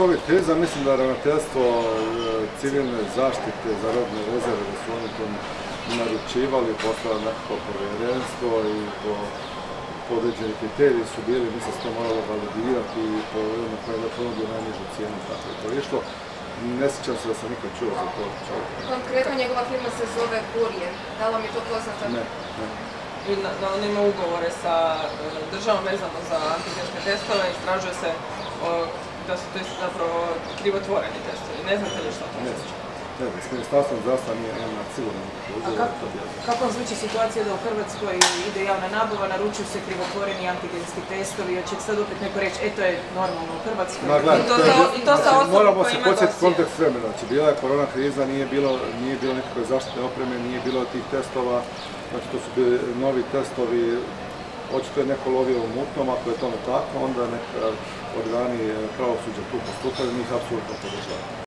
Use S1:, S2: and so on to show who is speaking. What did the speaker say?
S1: Covid kriza, mislim da ravnateljstvo e, civilne zaštite za robne rezerve, da su oni to naručivali, poslali nekako povjerenstvo i po podređeni kriteriji su bili, mislim se to moralo validirati i po na koje je ponudio najnižu cijenu, tako je to išlo. Ne sjećam se da sam nikad čuo za to čovjeka.
S2: Konkretno njegova firma se zove Kurije. Da li vam je to poznato?
S1: Ne, ne.
S3: I na, da on ima ugovore sa e, državom vezano za antigenske testove, istražuje se o, da su to zapravo krivotvoreni testovi. Ne znate li što to znači?
S1: Ne s ministarstvom zdravstva nije nema sigurno
S4: A kako, vam zvuči situacija da u Hrvatskoj ide javna nabava, naručuju se krivotvoreni antigenski testovi, hoće sad opet neko reći, e to je normalno u Hrvatskoj.
S1: Ma gledaj,
S3: I to
S1: to je-
S3: sa- i to sa
S1: znači, Moramo se podsjetiti
S3: dosje.
S1: kontekst vremena. Znači, bila je korona kriza, nije bilo, nije bilo nikakve zaštitne opreme, nije bilo tih testova. Znači, to su bili novi testovi. Očito je neko lovio u mutnom, ako je tome tako, onda neka organi eh, pravosuđa tu postupaju, njih apsolutno podržavaju.